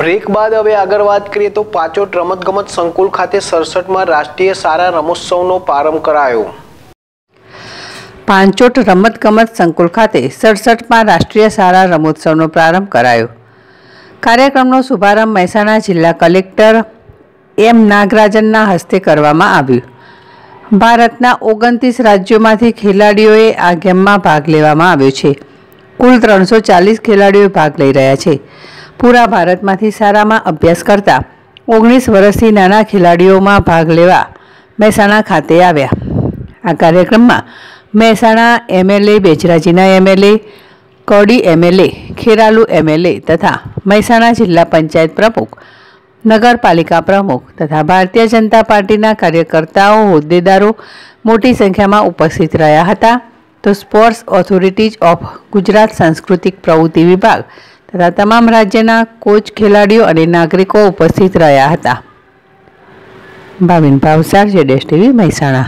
Break બાદ હવે આગળ વાત કરીએ તો પાચોટ રમતગમત સંકુલ ખાતે સડસઠમાં રાષ્ટ્રીય સારા રમોત્સવનો પ્રારંભ કરાયો. પાંચોટ રમતગમત સંકુલ ખાતે સડસઠમાં રાષ્ટ્રીય સારા રમોત્સવનો પ્રારંભ કરાયો. કાર્યક્રમનો શુભારંભ મહેસાણા જિલ્લા કલેક્ટર એમ નાગરાજનના હસ્તે કરવામાં આવ્યું. ભારતના ઓગણત્રીસ રાજ્યોમાંથી ખેલાડીઓએ આ ગેમમાં ભાગ લેવામાં આવ્યો છે. કુલ ત્રણસો ચાલીસ ખેલાડીઓ ભાગ લઈ રહ્યા છે. પૂરા ભારતમાંથી શાળામાં અભ્યાસ કરતા ઓગણીસ વર્ષથી નાના ખેલાડીઓમાં ભાગ લેવા મહેસાણા ખાતે આવ્યા. આ કાર્યક્રમમાં Mehsana MLA બેચરાજીના MLA, Kadi MLA, Kheralu MLA તથા મહેસાણા જિલ્લા પંચાયત પ્રમુખ, નગરપાલિકા પ્રમુખ તથા ભારતીય જનતા પાર્ટીના કાર્યકર્તાઓ, હોદ્દેદારો મોટી સંખ્યામાં ઉપસ્થિત રહ્યા હતા. તો સ્પોર્ટ્સ ઓથોરિટીઝ ઓફ ગુજરાત સાંસ્કૃતિક પ્રવૃત્તિ વિભાગ તમામ રાજ્યના કોચ ખેલાડીઓ અને નાગરિકો ઉપસ્થિત રહ્યા હતા. ભાવિન ભાવસાર જેડેશ ટીવી મહેસાણા.